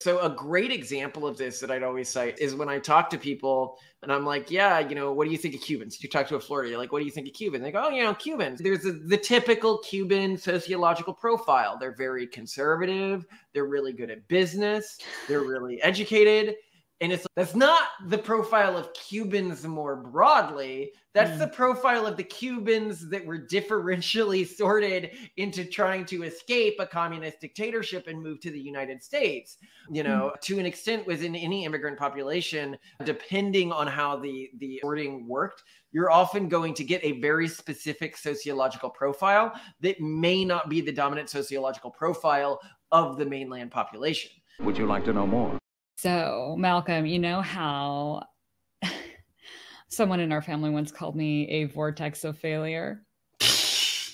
So, a great example of this that I'd always cite is when I talk to people and I'm like, yeah, you know, what do you think of Cubans? You talk to a Florida, you're like, what do you think of Cubans? They go, oh, you know, Cubans. There's a, the typical Cuban sociological profile. They're very conservative, they're really good at business, they're really educated. And it's that's not the profile of Cubans more broadly. That's mm. the profile of the Cubans that were differentially sorted into trying to escape a communist dictatorship and move to the United States. You know, mm. to an extent within any immigrant population, depending on how the the sorting worked, you're often going to get a very specific sociological profile that may not be the dominant sociological profile of the mainland population. Would you like to know more? So, Malcolm, you know how someone in our family once called me a vortex of failure?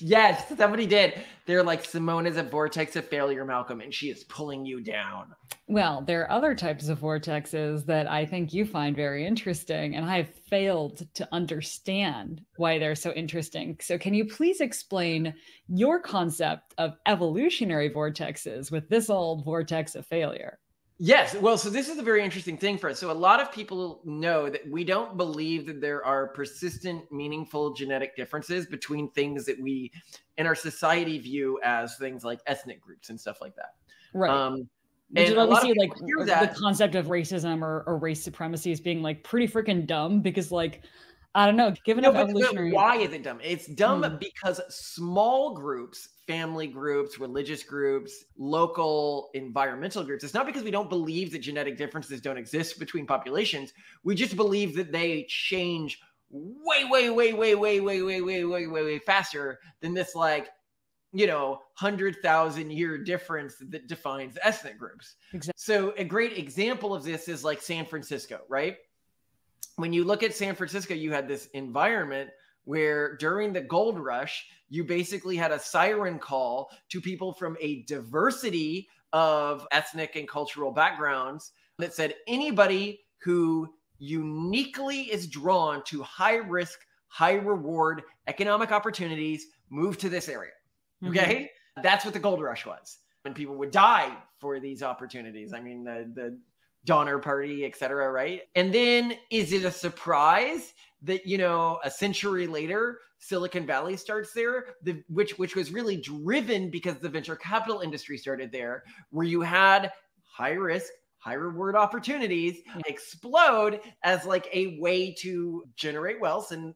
Yes, somebody did. They're like, Simone is a vortex of failure, Malcolm, and she is pulling you down. Well, there are other types of vortexes that I think you find very interesting, and I have failed to understand why they're so interesting. So, can you please explain your concept of evolutionary vortexes with this old vortex of failure? Yes. Well, so this is a very interesting thing for us. So, a lot of people know that we don't believe that there are persistent, meaningful genetic differences between things that we in our society view as things like ethnic groups and stuff like that. Right. Um, and you see like the concept of racism or, or race supremacy as being like pretty freaking dumb because like I don't know. Given no, evolutionary, why is it dumb? It's dumb mm. because small groups, family groups, religious groups, local environmental groups. It's not because we don't believe that genetic differences don't exist between populations. We just believe that they change way, way, way, way, way, way, way, way, way, way, way faster than this like you know, hundred thousand year difference that defines ethnic groups. Exactly. So a great example of this is like San Francisco, right? when you look at San Francisco, you had this environment where during the gold rush, you basically had a siren call to people from a diversity of ethnic and cultural backgrounds that said anybody who uniquely is drawn to high risk, high reward economic opportunities move to this area. Mm-hmm. Okay. Mm-hmm. That's what the gold rush was. And people would die for these opportunities. I mean, the, the Donner Party, etc. Right? And then is it a surprise that you know a century later Silicon Valley starts there, the, which which was really driven because the venture capital industry started there, where you had high risk, high reward opportunities yeah. explode as like a way to generate wealth and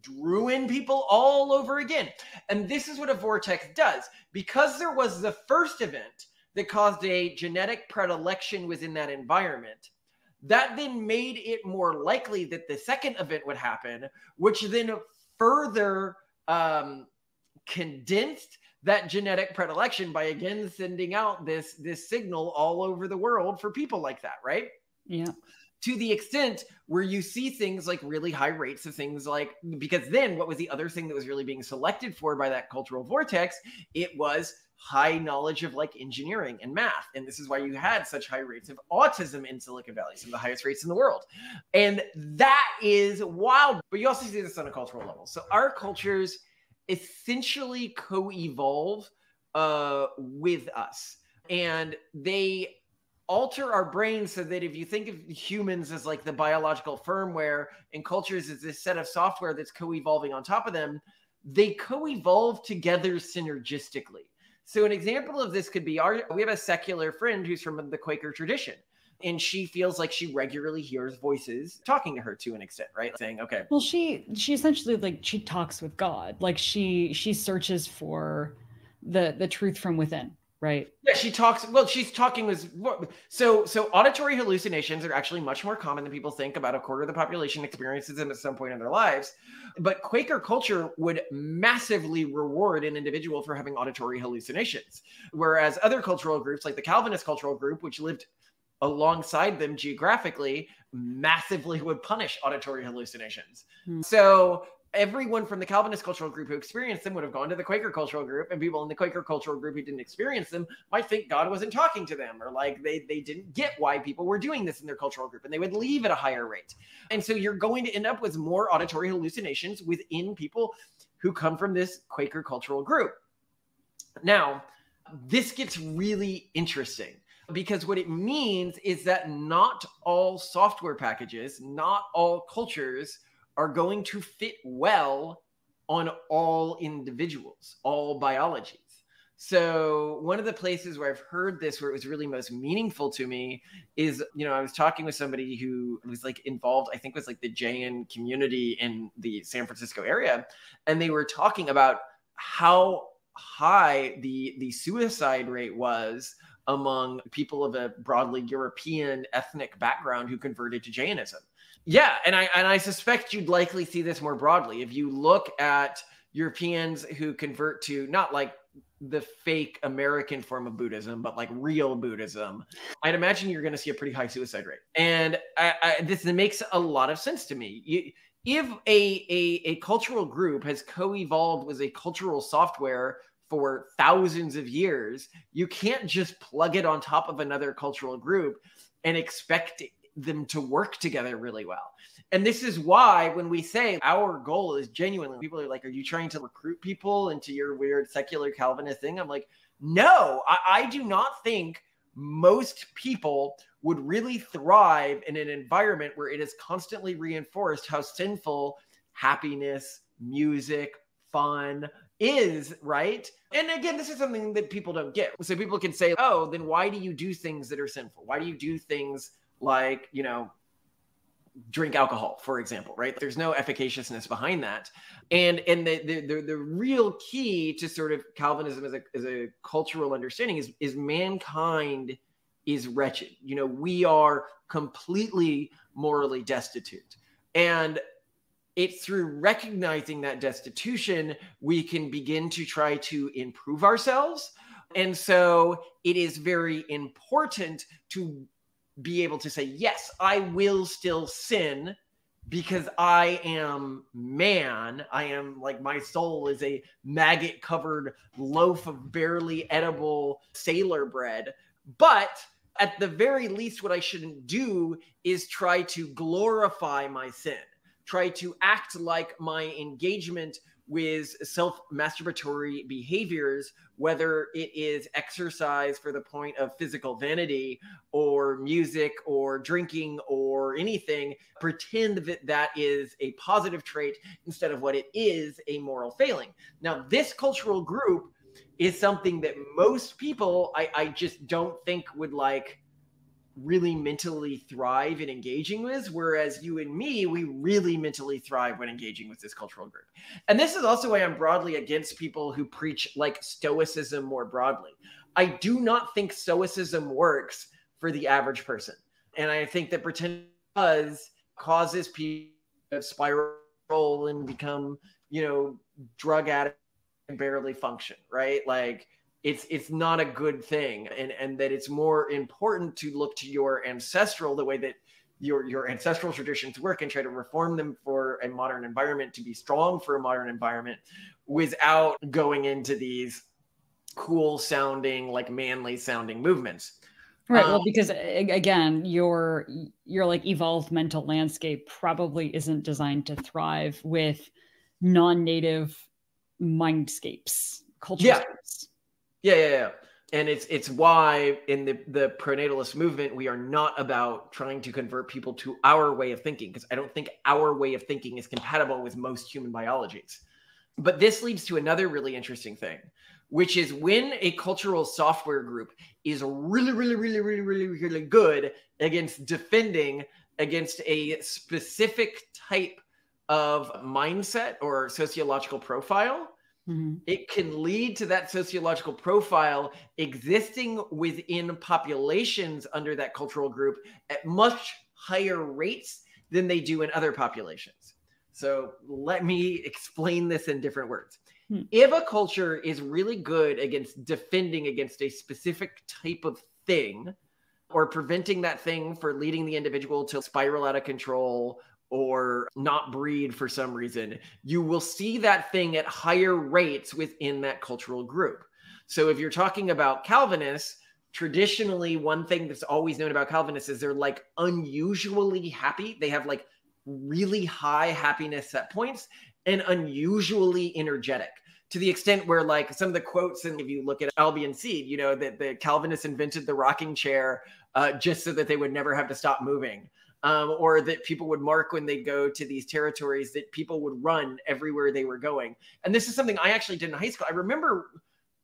drew in people all over again. And this is what a vortex does because there was the first event that caused a genetic predilection within that environment. That then made it more likely that the second event would happen, which then further um, condensed that genetic predilection by again sending out this this signal all over the world for people like that, right? Yeah. To the extent where you see things like really high rates of things like because then what was the other thing that was really being selected for by that cultural vortex? It was high knowledge of like engineering and math. And this is why you had such high rates of autism in Silicon Valley, some of the highest rates in the world. And that is wild. But you also see this on a cultural level. So our cultures essentially co evolve uh, with us. And they alter our brains so that if you think of humans as like the biological firmware and cultures as this set of software that's co evolving on top of them, they co evolve together synergistically. So an example of this could be our we have a secular friend who's from the Quaker tradition. And she feels like she regularly hears voices talking to her to an extent, right? Saying, okay. Well, she she essentially like she talks with God. Like she she searches for the the truth from within right. Yeah she talks well she's talking with so so auditory hallucinations are actually much more common than people think about a quarter of the population experiences them at some point in their lives. But quaker culture would massively reward an individual for having auditory hallucinations whereas other cultural groups like the calvinist cultural group which lived alongside them geographically massively would punish auditory hallucinations. Hmm. so everyone from the Calvinist cultural group who experienced them would have gone to the Quaker cultural group, and people in the Quaker cultural group who didn't experience them might think God wasn't talking to them, or like they they didn't get why people were doing this in their cultural group, and they would leave at a higher rate. And so you're going to end up with more auditory hallucinations within people who come from this Quaker cultural group. Now, this gets really interesting because what it means is that not all software packages, not all cultures are going to fit well on all individuals, all biologies. So one of the places where I've heard this where it was really most meaningful to me is, you know, I was talking with somebody who was like involved, I think was like the Jain community in the San Francisco area. And they were talking about how high the the suicide rate was among people of a broadly European ethnic background who converted to Jainism. Yeah, and I and I suspect you'd likely see this more broadly if you look at Europeans who convert to not like the fake American form of Buddhism, but like real Buddhism, I'd imagine you're going to see a pretty high suicide rate. And I, I, this makes a lot of sense to me. You, if a, a, a cultural group has co-evolved with a cultural software for thousands of years, you can't just plug it on top of another cultural group and expect them to work together really well. And this is why when we say our goal is genuinely, people are like, Are you trying to recruit people into your weird secular Calvinist thing? I'm like, No, I, I do not think most people would really thrive in an environment where it is constantly reinforced how sinful happiness, music, fun is, right? And again, this is something that people don't get. So people can say, oh, then why do you do things that are sinful? Why do you do things like, you know, drink alcohol, for example, right? There's no efficaciousness behind that. And and the the the, the real key to sort of Calvinism as a as a cultural understanding is is mankind is wretched. You know, we are completely morally destitute. And it's through recognizing that destitution we can begin to try to improve ourselves. And so it is very important to be able to say, yes, I will still sin because I am man. I am like my soul is a maggot covered loaf of barely edible sailor bread. But at the very least, what I shouldn't do is try to glorify my sin, try to act like my engagement with self masturbatory behaviors, whether it is exercise for the point of physical vanity or music or drinking or anything, pretend that that is a positive trait instead of what it is a moral failing. Now, this cultural group is something that most people I, I just don't think would like really mentally thrive in engaging with, whereas you and me, we really mentally thrive when engaging with this cultural group. And this is also why I'm broadly against people who preach like Stoicism more broadly. I do not think Stoicism works for the average person. And I think that pretend does causes people to spiral and become, you know, drug addicts and barely function, right? Like it's it's not a good thing and and that it's more important to look to your ancestral the way that your your ancestral traditions work and try to reform them for a modern environment to be strong for a modern environment without going into these cool sounding like manly sounding movements right um, well because again your your like evolved mental landscape probably isn't designed to thrive with non-native mindscapes cultures yeah. Yeah, yeah, yeah. And it's it's why in the the pronatalist movement we are not about trying to convert people to our way of thinking because I don't think our way of thinking is compatible with most human biologies. But this leads to another really interesting thing, which is when a cultural software group is really, really, really, really, really, really good against defending against a specific type of mindset or sociological profile, Mm-hmm. It can lead to that sociological profile existing within populations under that cultural group at much higher rates than they do in other populations. So let me explain this in different words. Hmm. If a culture is really good against defending against a specific type of thing or preventing that thing for leading the individual to spiral out of control or not breed for some reason, you will see that thing at higher rates within that cultural group. So if you're talking about Calvinists, traditionally one thing that's always known about Calvinists is they're like unusually happy. They have like really high happiness set points and unusually energetic. to the extent where like some of the quotes and if you look at Albion's Seed, you know, that the Calvinists invented the rocking chair uh, just so that they would never have to stop moving. Um, or that people would mark when they go to these territories that people would run everywhere they were going. And this is something I actually did in high school. I remember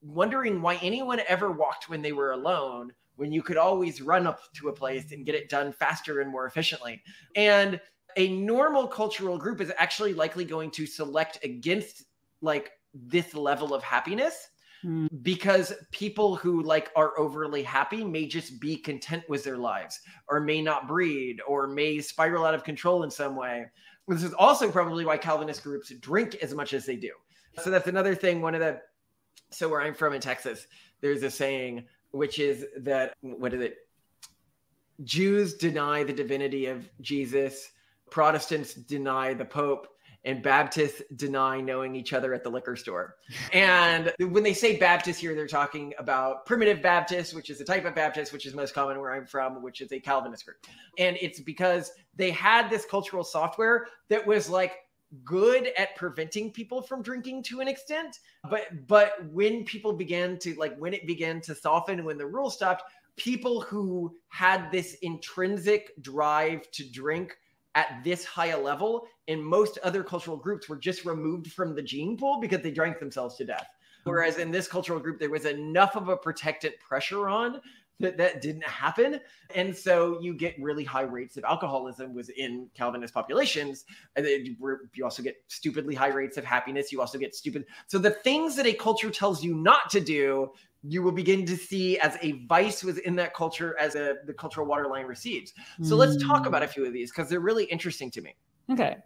wondering why anyone ever walked when they were alone when you could always run up to a place and get it done faster and more efficiently. And a normal cultural group is actually likely going to select against like this level of happiness hmm. because people who like are overly happy may just be content with their lives or may not breed or may spiral out of control in some way. This is also probably why calvinist groups drink as much as they do. So that's another thing one of the so where i'm from in texas there's a saying which is that what is it? Jews deny the divinity of jesus. Protestants deny the pope and Baptists deny knowing each other at the liquor store. And when they say Baptist here, they're talking about primitive Baptist, which is a type of Baptist, which is most common where I'm from, which is a Calvinist group. And it's because they had this cultural software that was like good at preventing people from drinking to an extent but but when people began to like when it began to soften when the rule stopped people who had this intrinsic drive to drink at this high a level in most other cultural groups were just removed from the gene pool because they drank themselves to death. Mm-hmm. Whereas in this cultural group, there was enough of a protectant pressure on that that didn't happen. And so you get really high rates of alcoholism within Calvinist populations. And you also get stupidly high rates of happiness. You also get stupid. So the things that a culture tells you not to do, you will begin to see as a vice within that culture as a, the cultural waterline recedes. So mm. let's talk about a few of these because they're really interesting to me. Okay.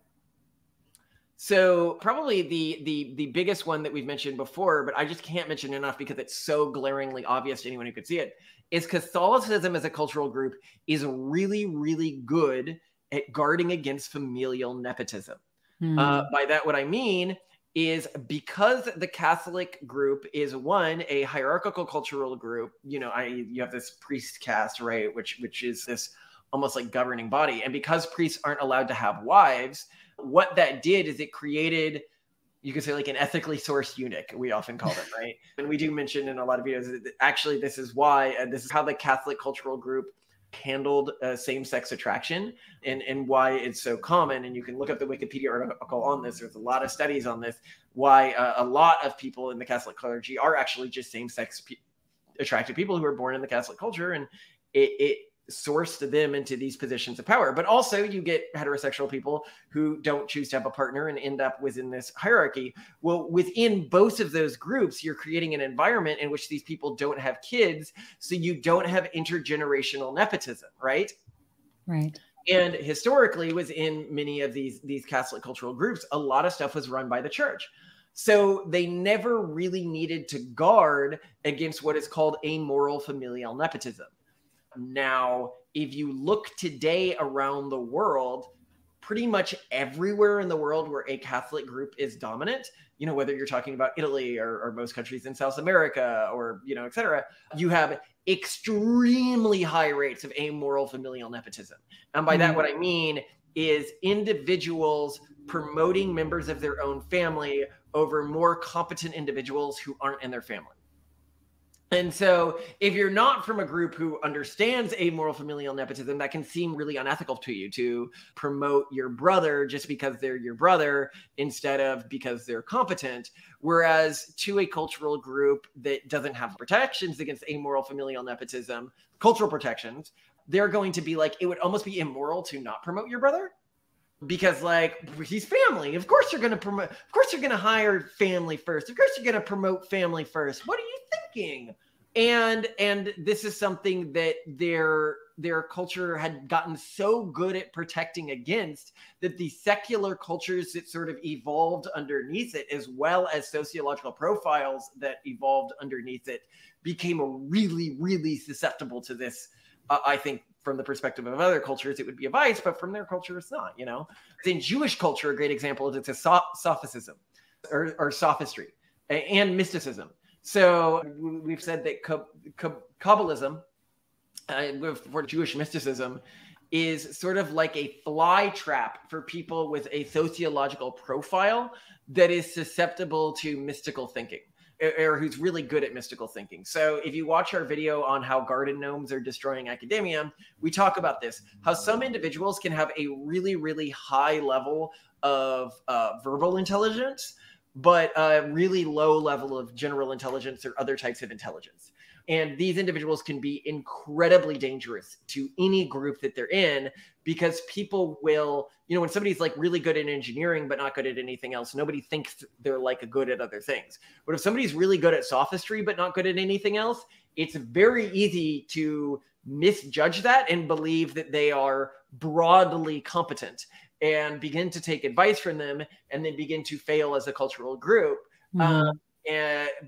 So probably the the the biggest one that we've mentioned before, but I just can't mention enough because it's so glaringly obvious to anyone who could see it, is Catholicism as a cultural group is really, really good at guarding against familial nepotism. Mm. Uh, by that, what I mean is because the Catholic group is one a hierarchical cultural group. You know, I you have this priest caste, right, which which is this almost like governing body, and because priests aren't allowed to have wives, what that did is it created you could say like an ethically sourced eunuch we often call them right? And we do mention in a lot of videos that actually this is why and this is how the catholic cultural group handled uh, same-sex attraction and and why it's so common. And you can look up the wikipedia article on this. There's a lot of studies on this why uh, a lot of people in the catholic clergy are actually just same-sex pe- attracted people who are born in the catholic culture. And it, it sourced them into these positions of power. But also, you get heterosexual people who don't choose to have a partner and end up within this hierarchy. Well, within both of those groups, you're creating an environment in which these people don't have kids. So you don't have intergenerational nepotism, right? Right. And historically, within many of these, these Catholic cultural groups, a lot of stuff was run by the church. So they never really needed to guard against what is called amoral familial nepotism. Now, if you look today around the world, pretty much everywhere in the world where a Catholic group is dominant, you know, whether you're talking about Italy or, or most countries in South America or, you know, et cetera, you have extremely high rates of amoral familial nepotism. And by that, mm-hmm. what I mean is individuals promoting members of their own family over more competent individuals who aren't in their family. And so, if you're not from a group who understands amoral familial nepotism, that can seem really unethical to you to promote your brother just because they're your brother instead of because they're competent. Whereas to a cultural group that doesn't have protections against amoral familial nepotism, cultural protections, they're going to be like, it would almost be immoral to not promote your brother because like he's family. Of course you're going to promote of course you're going to hire family first. Of course you're going to promote family first. What are you thinking? And and this is something that their their culture had gotten so good at protecting against that the secular cultures that sort of evolved underneath it as well as sociological profiles that evolved underneath it became really really susceptible to this uh, i think from the perspective of other cultures, it would be a vice, but from their culture, it's not. You know, in Jewish culture, a great example is it's a sophicism or, or sophistry and mysticism. So we've said that Kabbalism uh, for Jewish mysticism is sort of like a fly trap for people with a sociological profile that is susceptible to mystical thinking or who's really good at mystical thinking. So if you watch our video on how garden gnomes are destroying academia, we talk about this, how some individuals can have a really, really high level of uh, verbal intelligence, but a really low level of general intelligence or other types of intelligence. And these individuals can be incredibly dangerous to any group that they're in because people will, you know, when somebody's like really good at engineering but not good at anything else, nobody thinks they're like good at other things. But if somebody's really good at sophistry but not good at anything else, it's very easy to misjudge that and believe that they are broadly competent and begin to take advice from them and then begin to fail as a cultural group. Mm-hmm. Um,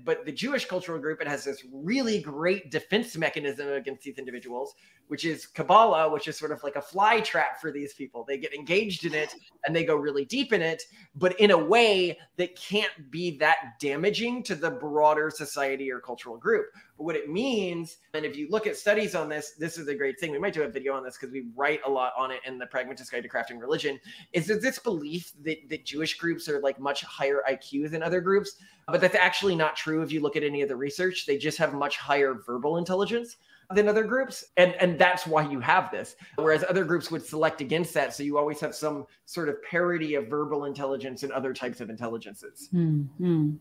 but the Jewish cultural group, it has this really great defense mechanism against these individuals, which is Kabbalah, which is sort of like a fly trap for these people. They get engaged in it and they go really deep in it, but in a way that can't be that damaging to the broader society or cultural group. What it means, and if you look at studies on this, this is a great thing. We might do a video on this because we write a lot on it in the Pragmatist Guide to Crafting Religion. Is that this belief that, that Jewish groups are like much higher IQ than other groups? But that's actually not true if you look at any of the research. They just have much higher verbal intelligence than other groups and and that's why you have this whereas other groups would select against that so you always have some sort of parity of verbal intelligence and other types of intelligences mm-hmm.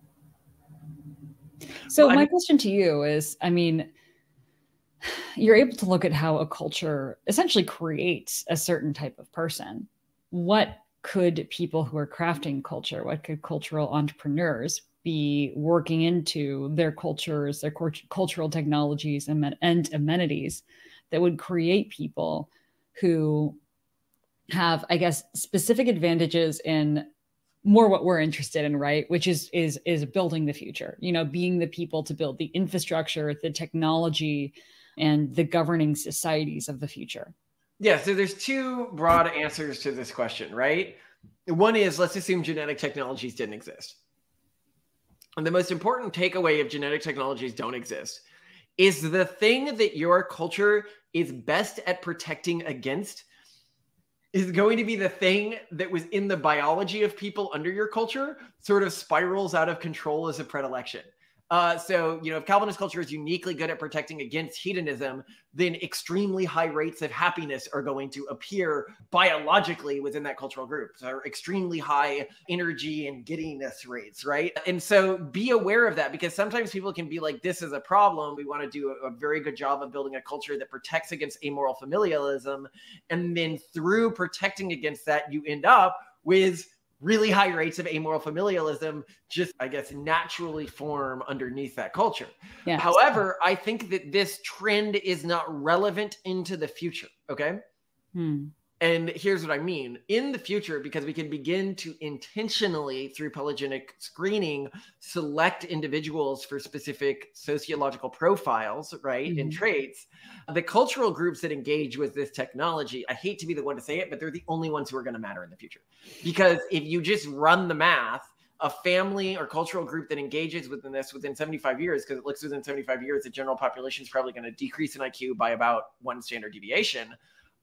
So well, my I mean, question to you is i mean you're able to look at how a culture essentially creates a certain type of person. What could people who are crafting culture what could cultural entrepreneurs be working into their cultures, their cultural technologies and, and amenities that would create people who have, I guess, specific advantages in more what we're interested in, right? Which is is is building the future. You know, being the people to build the infrastructure, the technology, and the governing societies of the future. Yeah. So there's two broad answers to this question, right? One is let's assume genetic technologies didn't exist and the most important takeaway of genetic technologies don't exist is the thing that your culture is best at protecting against is going to be the thing that was in the biology of people under your culture sort of spirals out of control as a predilection. Uh, so, you know, if Calvinist culture is uniquely good at protecting against hedonism, then extremely high rates of happiness are going to appear biologically within that cultural group. So, extremely high energy and giddiness rates, right? And so, be aware of that because sometimes people can be like, this is a problem. We want to do a, a very good job of building a culture that protects against amoral familialism. And then, through protecting against that, you end up with really high rates of amoral familialism just i guess naturally form underneath that culture yes. however i think that this trend is not relevant into the future okay hmm. And here's what I mean in the future, because we can begin to intentionally, through polygenic screening, select individuals for specific sociological profiles, right, mm-hmm. and traits. The cultural groups that engage with this technology, I hate to be the one to say it, but they're the only ones who are going to matter in the future. Because if you just run the math, a family or cultural group that engages within this within 75 years, because it looks within 75 years, the general population is probably going to decrease in IQ by about one standard deviation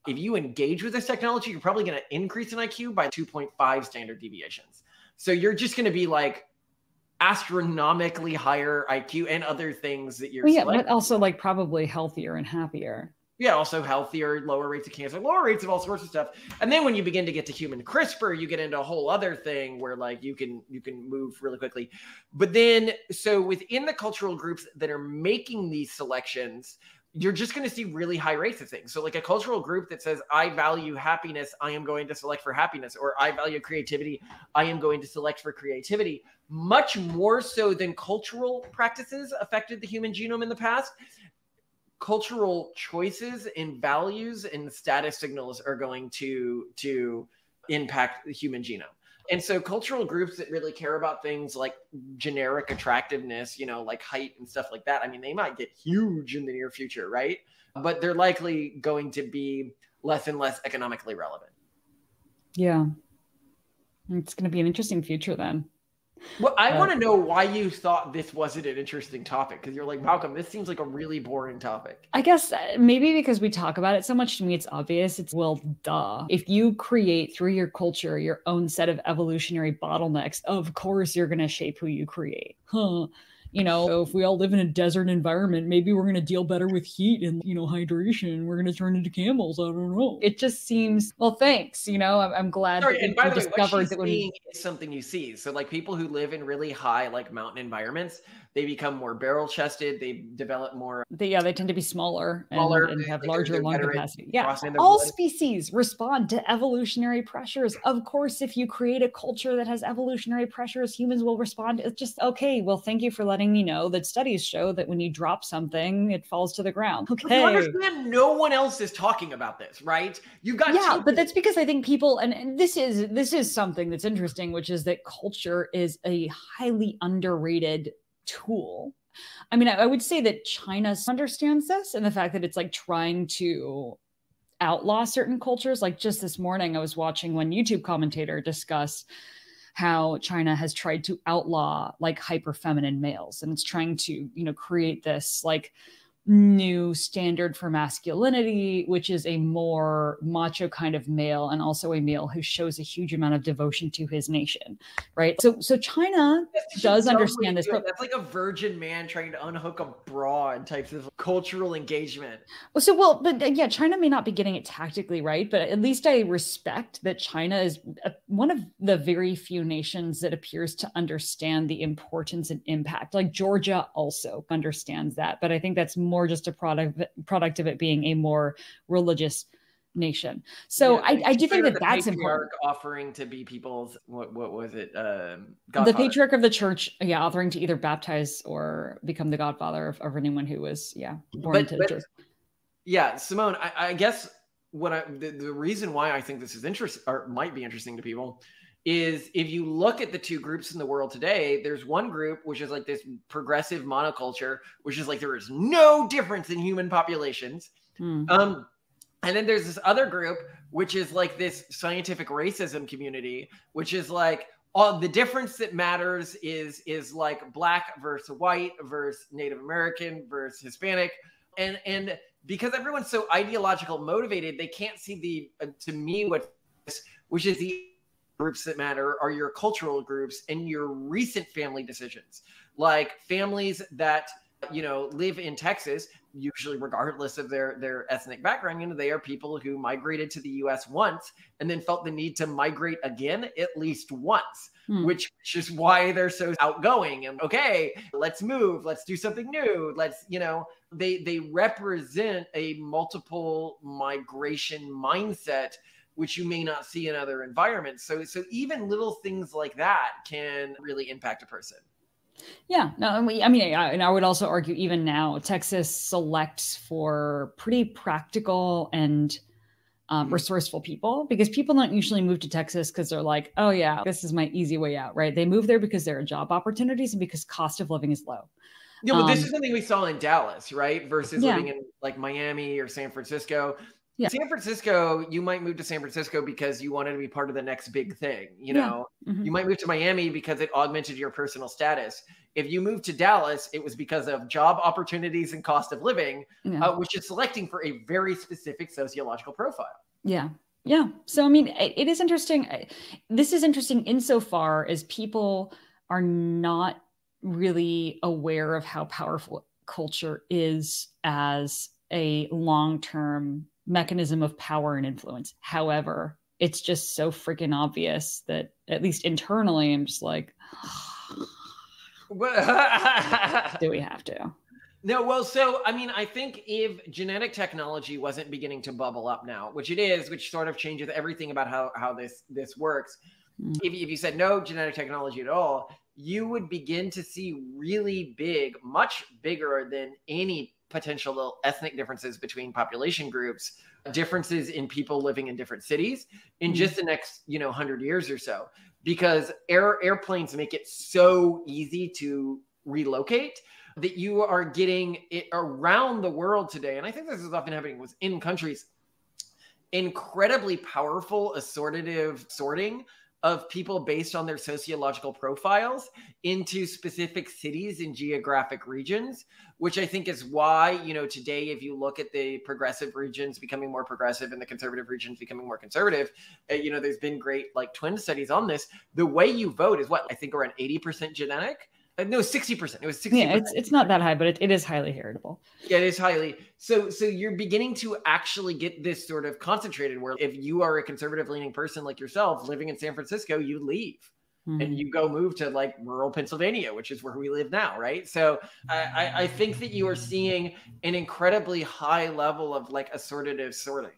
if you engage with this technology, you're probably going to increase in IQ by 2.5 standard deviations. So you're just going to be like astronomically higher IQ and other things that you're. Well, yeah, but also like probably healthier and happier. Yeah, also healthier, lower rates of cancer, lower rates of all sorts of stuff. And then when you begin to get to human CRISPR, you get into a whole other thing where like you can you can move really quickly. But then so within the cultural groups that are making these selections, you're just going to see really high rates of things. So, like a cultural group that says, I value happiness, I am going to select for happiness, or I value creativity, I am going to select for creativity, much more so than cultural practices affected the human genome in the past. Cultural choices and values and status signals are going to to impact the human genome. And so cultural groups that really care about things like generic attractiveness, you know, like height and stuff like that, I mean, they might get huge in the near future, right? But they're likely going to be less and less economically relevant. Yeah. It's going to be an interesting future then. Well, I uh, want to know why you thought this wasn't an interesting topic because you're like, Malcolm, this seems like a really boring topic. I guess uh, maybe because we talk about it so much, to me, it's obvious. It's well, duh. If you create through your culture your own set of evolutionary bottlenecks, of course you're going to shape who you create. Huh you know, if we all live in a desert environment, maybe we're going to deal better with heat and, you know, hydration. We're going to turn into camels. I don't know. It just seems, well, thanks. You know, I'm, I'm glad Sorry, that and by the discovered way, that when is something you see. So, like people who live in really high, like mountain environments, they become more barrel chested. They develop more. They, yeah, they tend to be smaller, smaller and, and have larger lung capacity. Yeah. All species respond to evolutionary pressures. Of course, if you create a culture that has evolutionary pressures, humans will respond. It's just, okay, well, thank you for letting me know that studies show that when you drop something, it falls to the ground. Okay. You understand no one else is talking about this, right? You've got Yeah, but that's because I think people and, and this is this is something that's interesting, which is that culture is a highly underrated tool. I mean, I, I would say that China understands this and the fact that it's like trying to outlaw certain cultures. Like just this morning, I was watching one YouTube commentator discuss how China has tried to outlaw like hyper feminine males and it's trying to, you know, create this like new standard for masculinity, which is a more macho kind of male and also a male who shows a huge amount of devotion to his nation, right? So, so China does understand this. But that's like a virgin man trying to unhook a bra and types of cultural engagement. Well, so well, but uh, yeah, China may not be getting it tactically right, but at least I respect that China is a, one of the very few nations that appears to understand the importance and impact. Like Georgia also understands that, but I think that's more more just a product product of it being a more religious nation. So yeah, I, I do think that that's important. Offering to be people's what what was it? Um, the patriarch of the church, yeah, offering to either baptize or become the godfather of, of anyone who was yeah born but, into but, the church. Yeah, Simone, I, I guess what I the, the reason why I think this is interesting or might be interesting to people is if you look at the two groups in the world today, there's one group which is like this progressive monoculture, which is like there is no difference in human populations. Hmm. Um, and then there's this other group which is like this scientific racism community, which is like all the difference that matters is is like black versus white versus Native American versus Hispanic, and and because everyone's so ideological motivated, they can't see the uh, to me what which is the groups that matter are your cultural groups and your recent family decisions like families that you know live in texas usually regardless of their their ethnic background you know they are people who migrated to the us once and then felt the need to migrate again at least once hmm. which, which is why they're so outgoing and okay let's move let's do something new let's you know they they represent a multiple migration mindset which you may not see in other environments. So, so even little things like that can really impact a person. Yeah, no, and we, I mean, I, and I would also argue even now, Texas selects for pretty practical and um, mm-hmm. resourceful people because people don't usually move to Texas because they're like, oh yeah, this is my easy way out, right? They move there because there are job opportunities and because cost of living is low. Yeah, but um, this is something we saw in Dallas, right? Versus yeah. living in like Miami or San Francisco. Yeah. San Francisco, you might move to San Francisco because you wanted to be part of the next big thing. You know, yeah. mm-hmm. you might move to Miami because it augmented your personal status. If you moved to Dallas, it was because of job opportunities and cost of living, yeah. uh, which is selecting for a very specific sociological profile. Yeah. Yeah. So, I mean, it, it is interesting. This is interesting insofar as people are not really aware of how powerful culture is as a long term mechanism of power and influence. However, it's just so freaking obvious that at least internally, I'm just like, do we have to? No, well, so I mean, I think if genetic technology wasn't beginning to bubble up now, which it is, which sort of changes everything about how how this this works. Mm. If, if you said no genetic technology at all, you would begin to see really big, much bigger than any potential ethnic differences between population groups, differences in people living in different cities in mm-hmm. just the next, you know, 100 years or so. Because air airplanes make it so easy to relocate that you are getting it around the world today. And I think this is often happening was in countries. Incredibly powerful assortative sorting of people based on their sociological profiles into specific cities and geographic regions, which I think is why, you know, today, if you look at the progressive regions becoming more progressive and the conservative regions becoming more conservative, uh, you know, there's been great like twin studies on this. The way you vote is what I think around 80% genetic. Uh, no, 60%. It was 60%. Yeah, it's, it's not that high, but it, it is highly heritable. Yeah, it is highly. So so you're beginning to actually get this sort of concentrated where if you are a conservative leaning person like yourself living in San Francisco, you leave. Mm-hmm. And you go move to like rural Pennsylvania, which is where we live now, right? So I, I think that you are seeing an incredibly high level of like assortative sorting.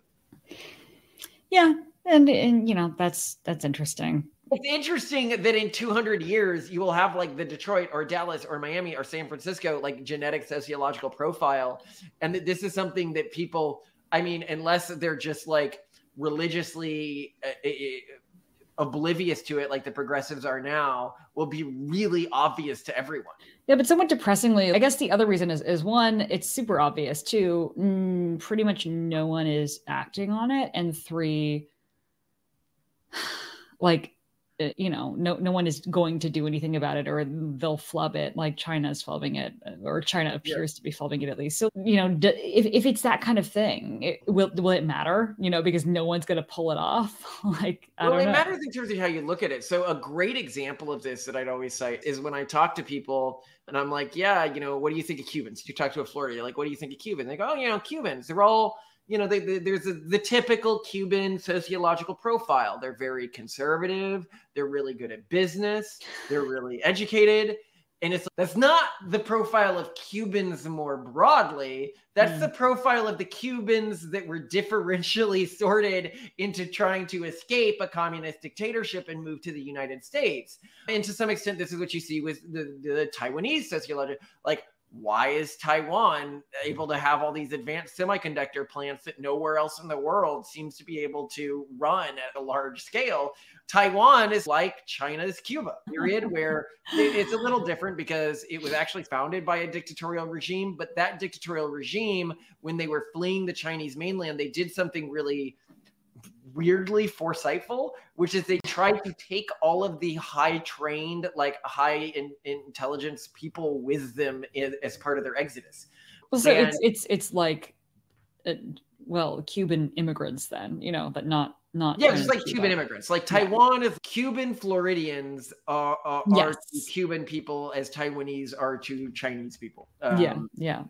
Yeah, and and you know that's that's interesting. It's interesting that in 200 years, you will have like the Detroit or Dallas or Miami or San Francisco, like genetic sociological profile. And that this is something that people, I mean, unless they're just like religiously uh, oblivious to it, like the progressives are now, will be really obvious to everyone. Yeah, but somewhat depressingly, I guess the other reason is is one, it's super obvious. Two, mm, pretty much no one is acting on it, and three, like you know, no no one is going to do anything about it, or they'll flub it like China is flubbing it, uh, or China appears yeah. to be flubbing it at least. So you know, if if it's that kind of thing, it, will will it matter? You know, because no one's going to pull it off. like, I well, it know. matters in terms of how you look at it. So a great example of this that I'd always cite is when I talk to people and I'm like, yeah, you know, what do you think of Cubans? You talk to a Florida, you're like, what do you think of Cubans? They go, oh, you know, Cubans, they're all you know, they, they, there's a, the typical Cuban sociological profile. They're very conservative. They're really good at business. They're really educated. And it's that's not the profile of Cubans more broadly. That's mm. the profile of the Cubans that were differentially sorted into trying to escape a communist dictatorship and move to the United States. And to some extent, this is what you see with the, the Taiwanese sociology. Like why is Taiwan able to have all these advanced semiconductor plants that nowhere else in the world seems to be able to run at a large scale? Taiwan is like China's Cuba, period, where it's a little different because it was actually founded by a dictatorial regime. But that dictatorial regime, when they were fleeing the Chinese mainland, they did something really weirdly foresightful, which is they tried to take all of the high trained, like high in, intelligence people with them in, as part of their exodus. Well, so and, it's it's it's like, uh, well, Cuban immigrants then, you know, but not not yeah, just like Cuban immigrants. Like Taiwan yeah. is Cuban Floridians are, are, yes. are Cuban people as Taiwanese are to Chinese people. Um, yeah, yeah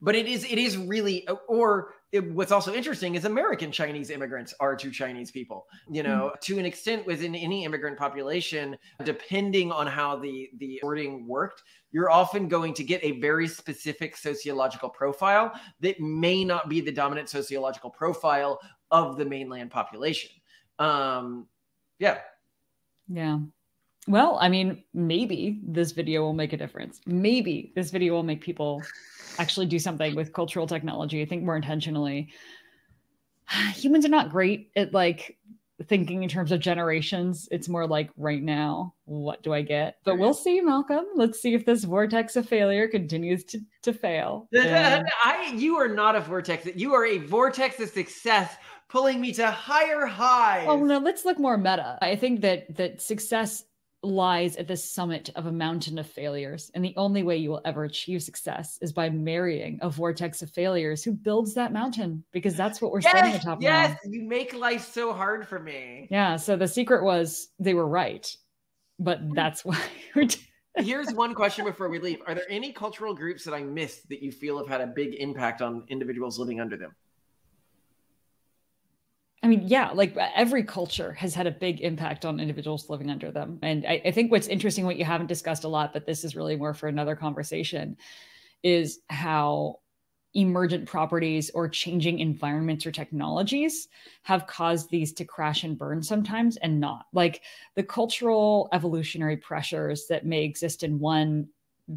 but it is it is really or it, what's also interesting is American Chinese immigrants are to Chinese people. You know, mm. to an extent within any immigrant population, depending on how the the sorting worked, you're often going to get a very specific sociological profile that may not be the dominant sociological profile of the mainland population. Um, yeah. Yeah. Well, I mean, maybe this video will make a difference. Maybe this video will make people actually do something with cultural technology. I think more intentionally. Humans are not great at like thinking in terms of generations. It's more like right now, what do I get? But we'll see, Malcolm. Let's see if this vortex of failure continues to, to fail. And... I, you are not a vortex. You are a vortex of success pulling me to higher highs. Oh no, let's look more meta. I think that that success lies at the summit of a mountain of failures. And the only way you will ever achieve success is by marrying a vortex of failures who builds that mountain because that's what we're yes, standing atop Yes, now. you make life so hard for me. Yeah. So the secret was they were right, but that's why we're. Here's one question before we leave. Are there any cultural groups that I missed that you feel have had a big impact on individuals living under them? I mean, yeah, like uh, every culture has had a big impact on individuals living under them. And I, I, think what's interesting, what you haven't discussed a lot, but this is really more for another conversation, is how emergent properties or changing environments or technologies have caused these to crash and burn sometimes and not. Like the cultural evolutionary pressures that may exist in one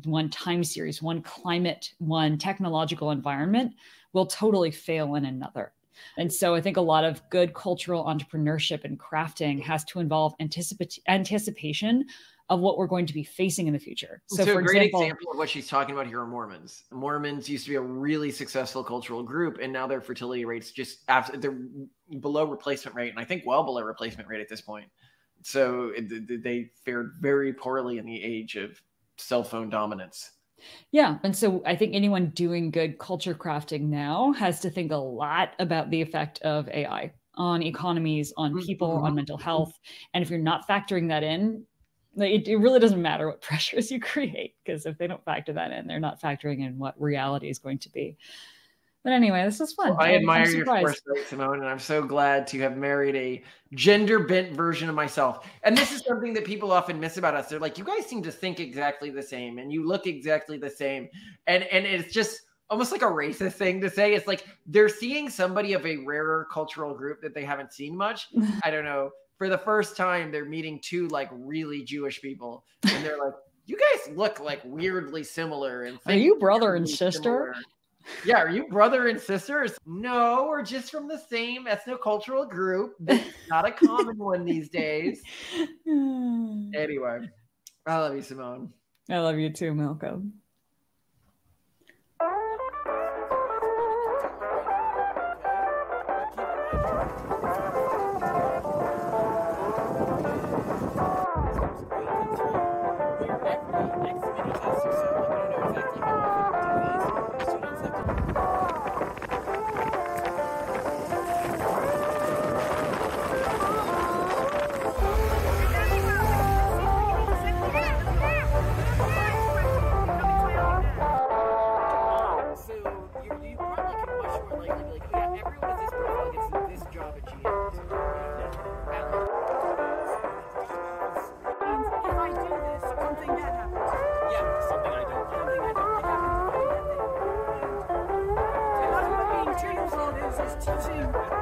one time series, one climate, one technological environment will totally fail in another. And so I think a lot of good cultural entrepreneurship and crafting has to involve anticip- anticipation of what we're going to be facing in the future. So, so a great example, example, of what she's talking about here are Mormons. Mormons used to be a really successful cultural group, and now their fertility rates just after they're below replacement rate, and I think well below replacement rate at this point. so it, they fared very poorly in the age of cell phone dominance. Yeah. And so I think anyone doing good culture crafting now has to think a lot about the effect of AI on economies, on people, mm-hmm. on mental health. And if you're not factoring that in, it, it really doesn't matter what pressures you create because if they don't factor that in, they're not factoring in what reality is going to be. But anyway, this is fun. Well, I admire your foresight, Simone, and I'm so glad to have married a gender bent version of myself. And this is something that people often miss about us. They're like, you guys seem to think exactly the same and you look exactly the same. And and it's just almost like a racist thing to say. It's like they're seeing somebody of a rarer cultural group that they haven't seen much. I don't know. For the first time, they're meeting two like really Jewish people, and they're like, "You guys look like weirdly similar." And are you brother and sister? Similar. Yeah, are you brother and sisters? No, we're just from the same ethnocultural group. not a common one these days. anyway, I love you, Simone. I love you too, Milka. Two years